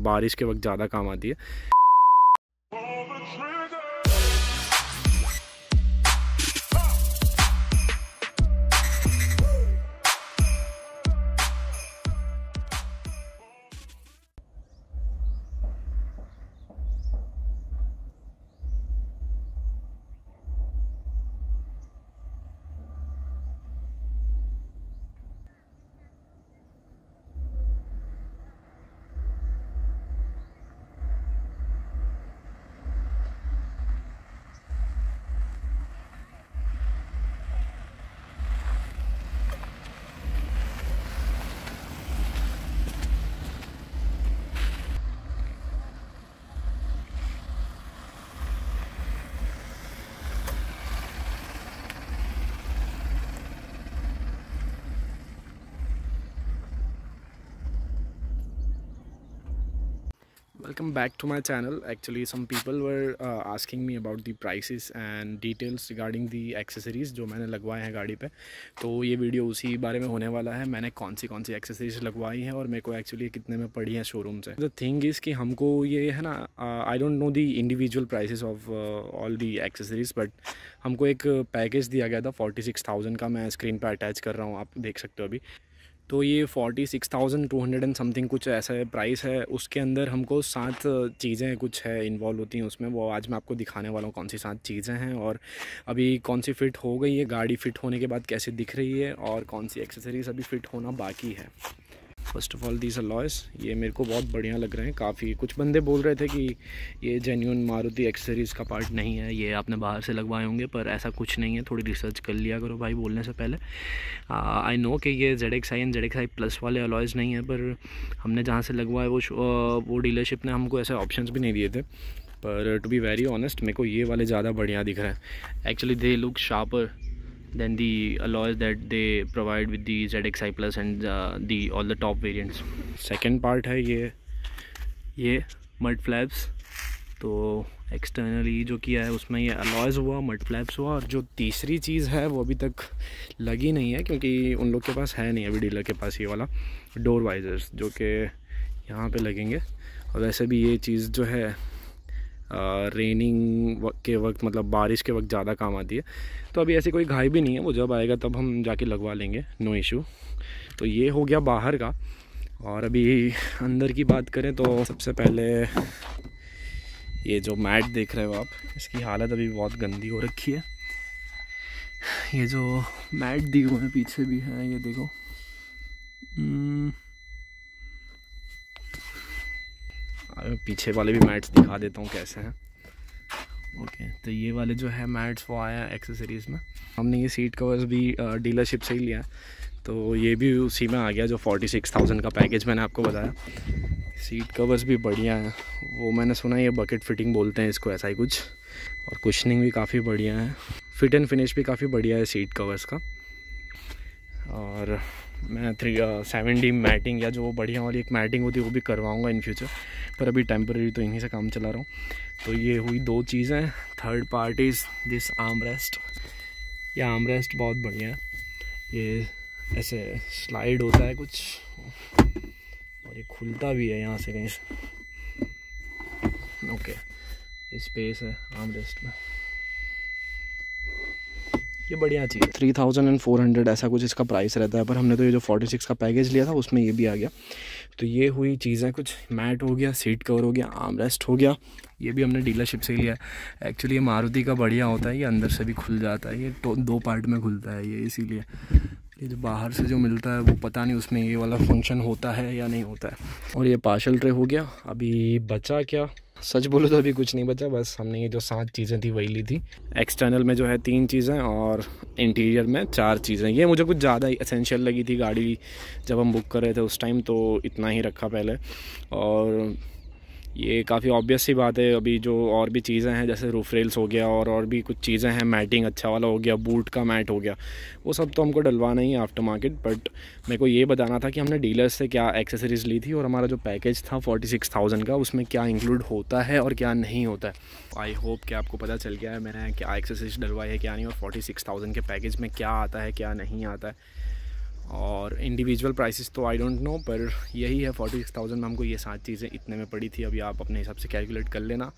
बारिश के वक्त ज़्यादा काम आती है। Welcome back to my channel. Actually some people were uh, asking me about the prices and details regarding the accessories जो मैंने लगवाए हैं गाड़ी पे। तो ये वीडियो उसी बारे में होने वाला है। मैंने कौन सी कौन सी एक्सेसरीज लगवाई हैं और मेरे को एक्चुअली कितने में पड़ी हैं शोरूम से। द थिंग इज़ कि हमको ये है ना I don't know the individual prices of all the accessories but हमको एक पैकेज दिया गया था फोर्टी सिक्स थाउज़ेंड का। मैं स्क्रीन पर अटैच कर रहा हूँ आप देख सकते हो अभी। तो ये forty six thousand two hundred and something कुछ ऐसा है प्राइस है। उसके अंदर हमको सात चीज़ें कुछ है इन्वॉल्व होती हैं उसमें। वो आज मैं आपको दिखाने वाला हूँ कौन सी सात चीज़ें हैं और अभी कौन सी फ़िट हो गई है, गाड़ी फ़िट होने के बाद कैसे दिख रही है और कौन सी एक्सेसरीज अभी फ़िट होना बाकी है। First of all these alloys ये मेरे को बहुत बढ़िया लग रहे हैं। काफ़ी कुछ बंदे बोल रहे थे कि ये जेन्यून मारुति एक्सेसरीज़ का पार्ट नहीं है। ये आपने बाहर से लगवाए होंगे, पर ऐसा कुछ नहीं है। थोड़ी रिसर्च कर लिया करो भाई बोलने से पहले। आई नो कि ये Z X I and Z X I plus वाले अलॉयज़ नहीं है, पर हमने जहाँ से लगवाए वो वो डीलरशिप ने हमको ऐसे ऑप्शन भी नहीं दिए थे। पर टू बी वेरी ऑनेस्ट मेरे को ये वाले ज़्यादा बढ़िया दिख रहे हैं। Actually they look sharper than the alloys that they provide with the ZXi Plus and uh, the all the top variants. Second part है ये। ये मड फ्लैप्स तो एक्सटर्नली जो किया है उसमें ये अलॉयज़ हुआ मड फ्लैप्स हुआ और जो तीसरी चीज़ है वो अभी तक लगी नहीं है क्योंकि उन लोग के पास है नहीं अभी डीलर के पास ये वाला डोर वाइजर्स जो कि यहाँ पे लगेंगे। और वैसे भी ये चीज़ जो है रेनिंग के वक्त मतलब बारिश के वक्त ज़्यादा काम आती है। तो अभी ऐसी कोई घाई भी नहीं है, वो जब आएगा तब हम जाके लगवा लेंगे नो इशू तो ये हो गया बाहर का। और अभी अंदर की बात करें तो सबसे पहले ये जो मैट देख रहे हो आप, इसकी हालत अभी बहुत गंदी हो रखी है। ये जो मैट दिए हुए हैं, पीछे भी है, ये देखो। पीछे वाले भी मैट्स दिखा देता हूँ कैसे हैं। ओके तो ये वाले जो है मैट्स वो आया एक्सेसरीज़ में। हमने ये सीट कवर्स भी डीलरशिप से ही लिया तो ये भी उसी में आ गया जो फोर्टी सिक्स थाउज़ेंड का पैकेज मैंने आपको बताया। सीट कवर्स भी बढ़िया हैं। वो मैंने सुना ये बकेट फिटिंग बोलते हैं इसको ऐसा ही कुछ। और कुशनिंग भी काफ़ी बढ़िया है। फिट एंड फिनिश भी काफ़ी बढ़िया है सीट कवर्स का। और मैं थ्री सेवन डी मैटिंग या जो बढ़िया वाली एक मैटिंग होती है, वो भी करवाऊँगा इन फ्यूचर पर अभी टेम्प्रेरी तो इन्हीं से काम चला रहा हूँ। तो ये हुई दो चीज़ें third part is this arm rest ये आर्म रेस्ट बहुत बढ़िया है। ये ऐसे स्लाइड होता है कुछ, और ये खुलता भी है यहाँ से कहीं से। ओके ये स्पेस है आर्म रेस्ट में। ये बढ़िया चीज़ three thousand and four hundred ऐसा कुछ इसका प्राइस रहता है, पर हमने तो ये जो फोर्टी सिक्स का पैकेज लिया था, उसमें ये भी आ गया। तो ये हुई चीज़ें कुछ मैट हो गया सीट कवर हो गया आर्म रेस्ट हो गया। ये भी हमने डीलरशिप से लिया है। एक्चुअली ये मारुति का बढ़िया होता है, ये अंदर से भी खुल जाता है, ये तो दो पार्ट में खुलता है ये, इसीलिए। ये जो बाहर से जो मिलता है, वो पता नहीं उसमें ये वाला फ़ंक्शन होता है या नहीं होता है। और ये पार्शल ट्रे हो गया, अभी बचा क्या? सच बोलो तो अभी कुछ नहीं बचा, बस हमने ये जो सात चीज़ें थी वही ली थी। एक्सटर्नल में जो है तीन चीज़ें और इंटीरियर में चार चीज़ें। ये मुझे कुछ ज़्यादा ही असेंशियल लगी थी गाड़ी जब हम बुक कर रहे थे उस टाइम तो इतना ही रखा पहले। और ये काफ़ी ऑब्वियस सी बात है। अभी जो और भी चीज़ें हैं, जैसे रूफ रेल्स हो गया और और भी कुछ चीज़ें हैं मैटिंग अच्छा वाला हो गया बूट का मैट हो गया, वो सब तो हमको डलवाना ही है आफ्टर मार्केट बट मेरे को ये बताना था कि हमने डीलर्स से क्या एक्सेसरीज़ ली थी और हमारा जो पैकेज था फोर्टी सिक्स थाउज़ेंड का, उसमें क्या इंक्लूड होता है और क्या नहीं होता है। आई होप कि आपको पता चल गया है, मैंने क्या एक्सेसरीज डलवाई है, क्या नहीं, और फोर्टी सिक्स थाउज़ेंड के पैकेज में क्या आता है, क्या नहीं आता है। और इंडिविजुअल प्राइसेस तो आई डोंट नो पर यही है फोर्टी सिक्स थाउज़ेंड में हमको ये सात चीज़ें इतने में पड़ी थी, अभी आप अपने हिसाब से कैलकुलेट कर लेना।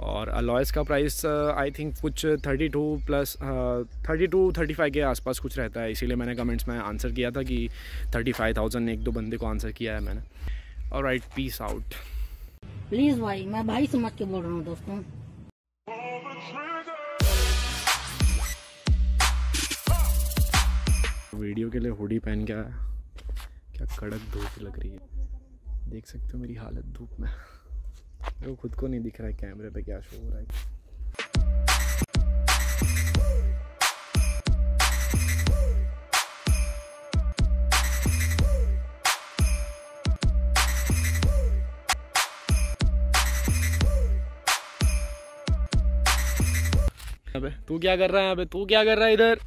और अलॉयस का प्राइस आई थिंक कुछ thirty two plus thirty two thirty five के आसपास कुछ रहता है, इसीलिए मैंने कमेंट्स में आंसर किया था कि थर्टी फाइव थाउज़ेंड एक दो बंदे को आंसर किया है मैंने। और राइट पीस आउट प्लीज़ भाई, मैं भाई समझ के बोल रहा हूँ दोस्तों। वीडियो के लिए हुडी पहन के आया क्या कड़क धूप लग रही है? देख सकते हो मेरी हालत धूप में। को खुद को नहीं दिख रहा है कैमरे पे क्या शो हो रहा है। अबे, तू क्या कर रहा है? अबे, तू क्या कर रहा है इधर?